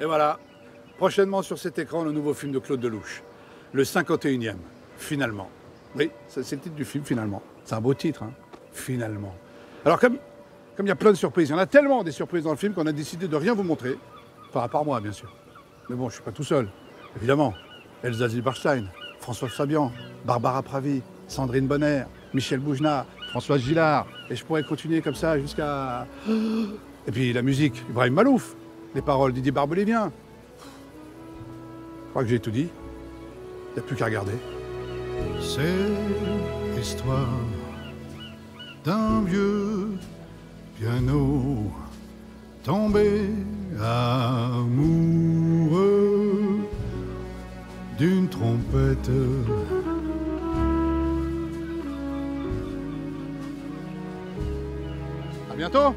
Et voilà, prochainement sur cet écran, le nouveau film de Claude Delouche. Le 51e, finalement. Oui, c'est le titre du film, finalement. C'est un beau titre, hein Finalement. Alors, comme comme il y a plein de surprises, il y en a tellement des surprises dans le film qu'on a décidé de rien vous montrer. Enfin, à part moi, bien sûr. Mais bon, je suis pas tout seul. Évidemment, Elsa Zilberstein, François Fabian, Barbara Pravi, Sandrine Bonner, Michel Boujna, Françoise Gillard. Et je pourrais continuer comme ça jusqu'à... Et puis la musique, Ibrahim Malouf. Les paroles, Didier Barbelivien. Je crois que j'ai tout dit. Il n'y a plus qu'à regarder. C'est l'histoire d'un vieux piano tombé amoureux d'une trompette. À bientôt